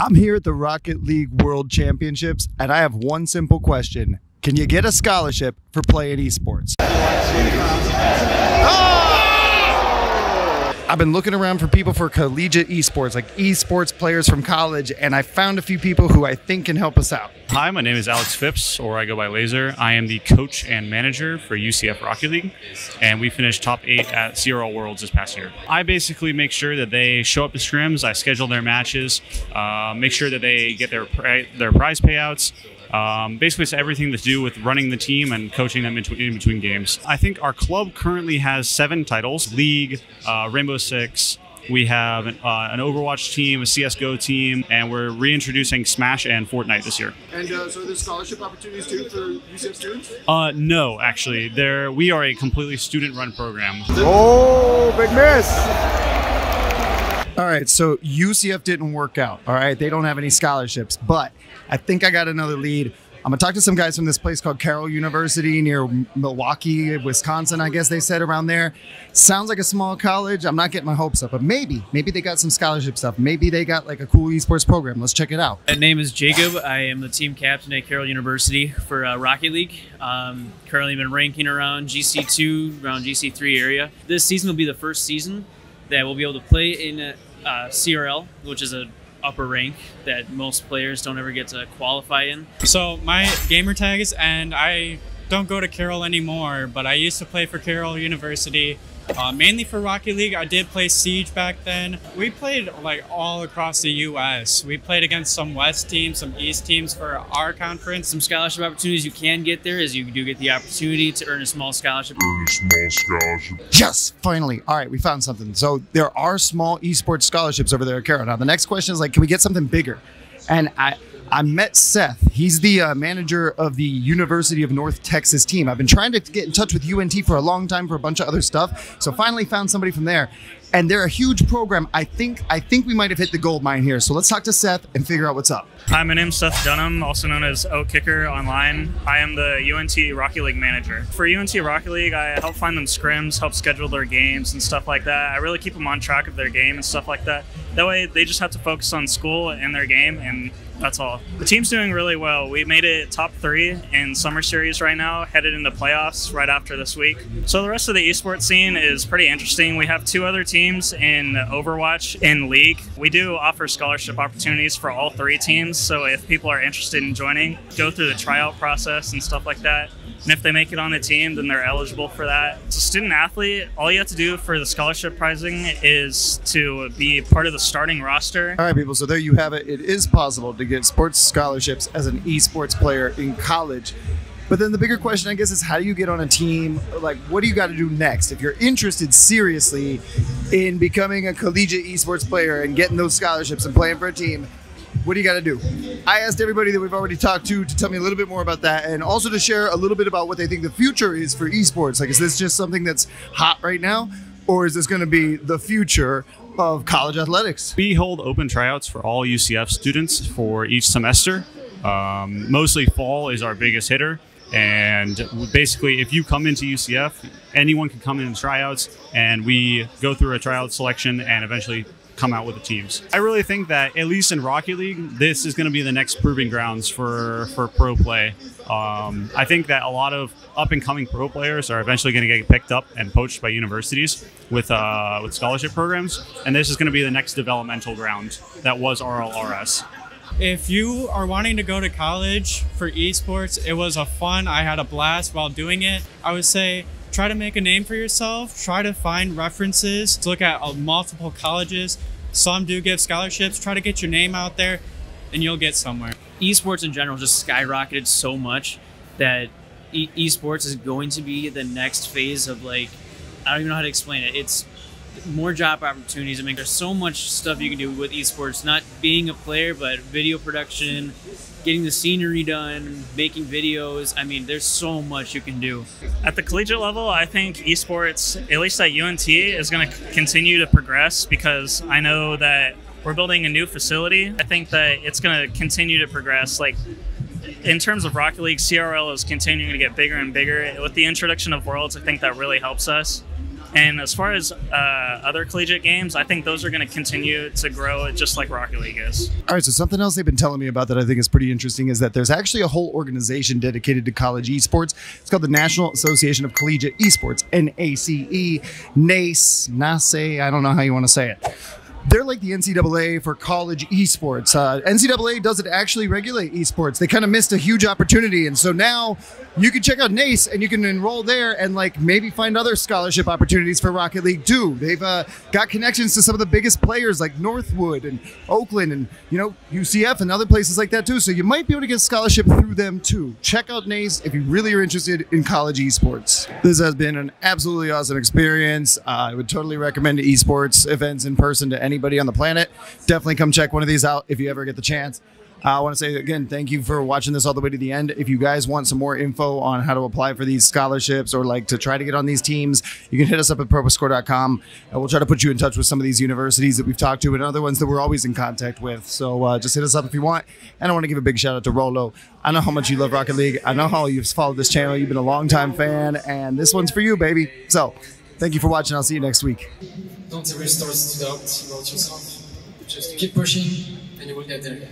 I'm here at the Rocket League World Championships, and I have one simple question. Can you get a scholarship for playing esports? Oh! I've been looking around for people for collegiate esports, like esports players from college, and I found a few people who I think can help us out. Hi, my name is Alex Phipps, or I go by Laser. I am the coach and manager for UCF Rocket League, and we finished top eight at CRL Worlds this past year. I basically make sure that they show up to scrims, I schedule their matches, uh, make sure that they get their pri- their prize payouts. Um, basically, it's everything to do with running the team and coaching them in, in between games. I think our club currently has seven titles: League, uh, Rainbow Six. We have an, uh, an Overwatch team, a CS:GO team, and we're reintroducing Smash and Fortnite this year. And uh, so there's scholarship opportunities too for UCF students? Uh, no, actually, there we are a completely student-run program. Oh, big miss! All right, so UCF didn't work out. All right, they don't have any scholarships, but I think I got another lead. I'm gonna talk to some guys from this place called Carroll University near Milwaukee, Wisconsin. I guess they said around there. Sounds like a small college. I'm not getting my hopes up, but maybe, maybe they got some scholarship stuff. Maybe they got like a cool esports program. Let's check it out. My name is Jacob. I am the team captain at Carroll University for uh, Rocket League. Um, currently been ranking around GC2, around GC3 area. This season will be the first season that we'll be able to play in uh, CRL, which is a upper rank that most players don't ever get to qualify in. So my gamer tag is and I don't go to Carroll anymore, but I used to play for Carroll University. Uh, mainly for Rocket League. I did play Siege back then. We played like all across the U.S. We played against some West teams, some East teams for our conference. Some scholarship opportunities you can get there is you do get the opportunity to earn a small scholarship. Earn a small scholarship. Yes, finally. All right, we found something. So there are small esports scholarships over there at Carroll. Now the next question is like, can we get something bigger? And I. I met Seth. He's the uh, manager of the University of North Texas team. I've been trying to get in touch with UNT for a long time for a bunch of other stuff. So finally found somebody from there. And they're a huge program. I think I think we might have hit the gold mine here. So let's talk to Seth and figure out what's up. Hi, my name's Seth Dunham, also known as Oatkicker online. I am the UNT Rocket League manager. For UNT Rocket League, I help find them scrims, help schedule their games and stuff like that. I really keep them on track of their game and stuff like that. That way, they just have to focus on school and their game, and that's all. The team's doing really well. We made it top three in summer series right now, headed into playoffs right after this week. So the rest of the esports scene is pretty interesting. We have two other teams in Overwatch in League. We do offer scholarship opportunities for all three teams. So if people are interested in joining, go through the tryout process and stuff like that. And if they make it on the team, then they're eligible for that. As a student athlete, all you have to do for the scholarship pricing is to be part of the starting roster. All right, people. So there you have it. It is possible to get sports scholarships as an esports player in college. But then the bigger question, I guess, is how do you get on a team? Like, what do you got to do next? If you're interested seriously in becoming a collegiate esports player and getting those scholarships and playing for a team, what do you got to do? I asked everybody that we've already talked to to tell me a little bit more about that and also to share a little bit about what they think the future is for esports. Like, is this just something that's hot right now? Or is this going to be the future of college athletics? We hold open tryouts for all UCF students for each semester. Um, mostly fall is our biggest hitter. And basically, if you come into UCF, anyone can come in and tryouts, and we go through a tryout selection and eventually come out with the teams. I really think that at least in Rocket League, this is going to be the next proving grounds for for pro play. Um, I think that a lot of up and coming pro players are eventually going to get picked up and poached by universities with uh, with scholarship programs, and this is going to be the next developmental ground that was RLRS. If you are wanting to go to college for esports, it was a fun. I had a blast while doing it. I would say try to make a name for yourself. Try to find references. Look at uh, multiple colleges. Some do give scholarships. Try to get your name out there, and you'll get somewhere. Esports in general just skyrocketed so much that e- esports is going to be the next phase of like I don't even know how to explain it. It's more job opportunities. I mean, there's so much stuff you can do with esports. Not being a player, but video production, getting the scenery done, making videos. I mean, there's so much you can do. At the collegiate level, I think esports, at least at UNT, is going to continue to progress because I know that we're building a new facility. I think that it's going to continue to progress. Like in terms of Rocket League, CRL is continuing to get bigger and bigger. With the introduction of Worlds, I think that really helps us. And as far as uh, other collegiate games, I think those are going to continue to grow just like Rocket League is. All right, so something else they've been telling me about that I think is pretty interesting is that there's actually a whole organization dedicated to college esports. It's called the National Association of Collegiate Esports, NACE, NACE, NACE, I don't know how you want to say it. They're like the NCAA for college esports. Uh, NCAA doesn't actually regulate esports. They kind of missed a huge opportunity, and so now you can check out NACE and you can enroll there and like maybe find other scholarship opportunities for Rocket League too. They've uh, got connections to some of the biggest players like Northwood and Oakland and you know UCF and other places like that too. So you might be able to get a scholarship through them too. Check out NACE if you really are interested in college esports. This has been an absolutely awesome experience. Uh, I would totally recommend esports events in person to anybody on the planet. Definitely come check one of these out if you ever get the chance. I want to say again, thank you for watching this all the way to the end. If you guys want some more info on how to apply for these scholarships or like to try to get on these teams, you can hit us up at PrepWithScore.com and we'll try to put you in touch with some of these universities that we've talked to and other ones that we're always in contact with. So uh, just hit us up if you want. And I want to give a big shout out to Roleau. I know how much you love Rocket League. I know how you've followed this channel. You've been a long time fan, and this one's for you, baby. So thank you for watching. I'll see you next week. Don't ever start to doubt about yourself. Just keep pushing and you will get there.